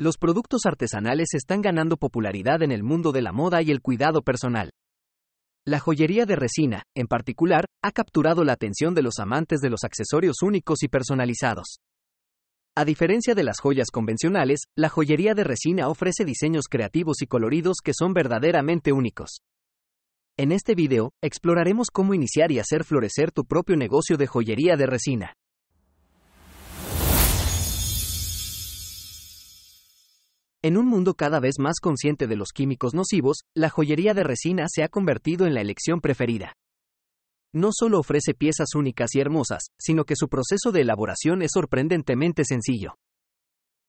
Los productos artesanales están ganando popularidad en el mundo de la moda y el cuidado personal. La joyería de resina, en particular, ha capturado la atención de los amantes de los accesorios únicos y personalizados. A diferencia de las joyas convencionales, la joyería de resina ofrece diseños creativos y coloridos que son verdaderamente únicos. En este video, exploraremos cómo iniciar y hacer florecer tu propio negocio de joyería de resina. En un mundo cada vez más consciente de los químicos nocivos, la joyería de resina se ha convertido en la elección preferida. No solo ofrece piezas únicas y hermosas, sino que su proceso de elaboración es sorprendentemente sencillo.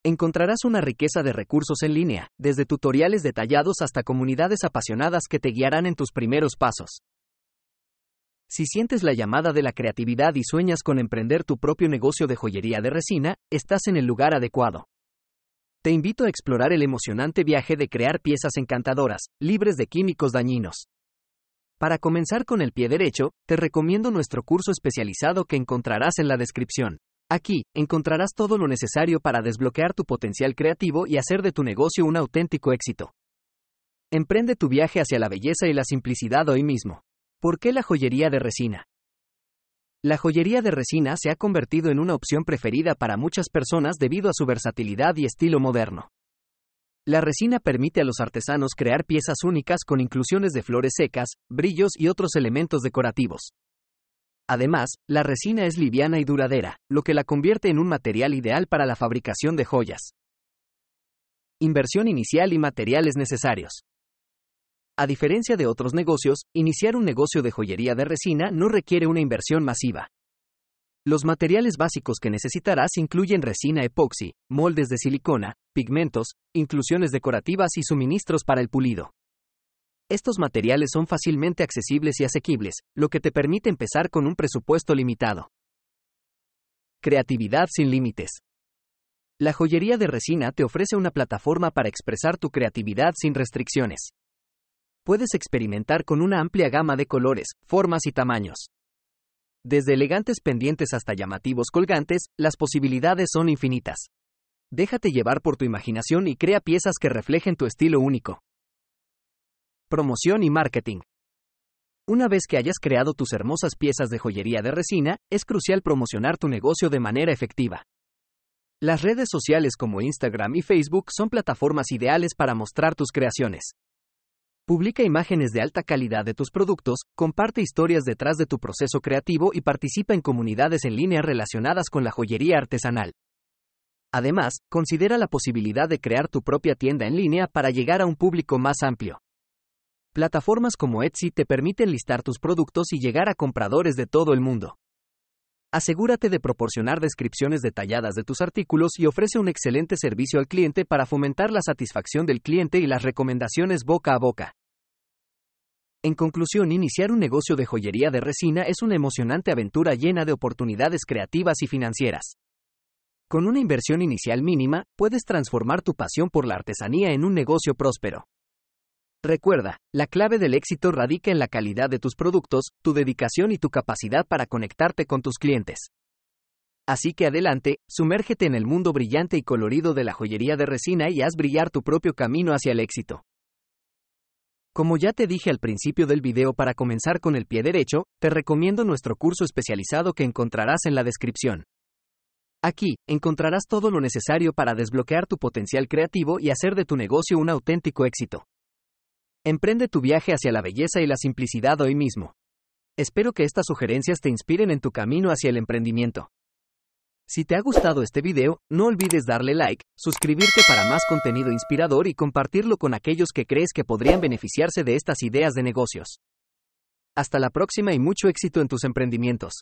Encontrarás una riqueza de recursos en línea, desde tutoriales detallados hasta comunidades apasionadas que te guiarán en tus primeros pasos. Si sientes la llamada de la creatividad y sueñas con emprender tu propio negocio de joyería de resina, estás en el lugar adecuado. Te invito a explorar el emocionante viaje de crear piezas encantadoras, libres de químicos dañinos. Para comenzar con el pie derecho, te recomiendo nuestro curso especializado que encontrarás en la descripción. Aquí, encontrarás todo lo necesario para desbloquear tu potencial creativo y hacer de tu negocio un auténtico éxito. Emprende tu viaje hacia la belleza y la simplicidad hoy mismo. ¿Por qué la joyería de resina? La joyería de resina se ha convertido en una opción preferida para muchas personas debido a su versatilidad y estilo moderno. La resina permite a los artesanos crear piezas únicas con inclusiones de flores secas, brillos y otros elementos decorativos. Además, la resina es liviana y duradera, lo que la convierte en un material ideal para la fabricación de joyas. Inversión inicial y materiales necesarios. A diferencia de otros negocios, iniciar un negocio de joyería de resina no requiere una inversión masiva. Los materiales básicos que necesitarás incluyen resina epoxi, moldes de silicona, pigmentos, inclusiones decorativas y suministros para el pulido. Estos materiales son fácilmente accesibles y asequibles, lo que te permite empezar con un presupuesto limitado. Creatividad sin límites. La joyería de resina te ofrece una plataforma para expresar tu creatividad sin restricciones puedes experimentar con una amplia gama de colores, formas y tamaños. Desde elegantes pendientes hasta llamativos colgantes, las posibilidades son infinitas. Déjate llevar por tu imaginación y crea piezas que reflejen tu estilo único. Promoción y marketing. Una vez que hayas creado tus hermosas piezas de joyería de resina, es crucial promocionar tu negocio de manera efectiva. Las redes sociales como Instagram y Facebook son plataformas ideales para mostrar tus creaciones. Publica imágenes de alta calidad de tus productos, comparte historias detrás de tu proceso creativo y participa en comunidades en línea relacionadas con la joyería artesanal. Además, considera la posibilidad de crear tu propia tienda en línea para llegar a un público más amplio. Plataformas como Etsy te permiten listar tus productos y llegar a compradores de todo el mundo. Asegúrate de proporcionar descripciones detalladas de tus artículos y ofrece un excelente servicio al cliente para fomentar la satisfacción del cliente y las recomendaciones boca a boca. En conclusión, iniciar un negocio de joyería de resina es una emocionante aventura llena de oportunidades creativas y financieras. Con una inversión inicial mínima, puedes transformar tu pasión por la artesanía en un negocio próspero. Recuerda, la clave del éxito radica en la calidad de tus productos, tu dedicación y tu capacidad para conectarte con tus clientes. Así que adelante, sumérgete en el mundo brillante y colorido de la joyería de resina y haz brillar tu propio camino hacia el éxito. Como ya te dije al principio del video para comenzar con el pie derecho, te recomiendo nuestro curso especializado que encontrarás en la descripción. Aquí, encontrarás todo lo necesario para desbloquear tu potencial creativo y hacer de tu negocio un auténtico éxito. Emprende tu viaje hacia la belleza y la simplicidad hoy mismo. Espero que estas sugerencias te inspiren en tu camino hacia el emprendimiento. Si te ha gustado este video, no olvides darle like, suscribirte para más contenido inspirador y compartirlo con aquellos que crees que podrían beneficiarse de estas ideas de negocios. Hasta la próxima y mucho éxito en tus emprendimientos.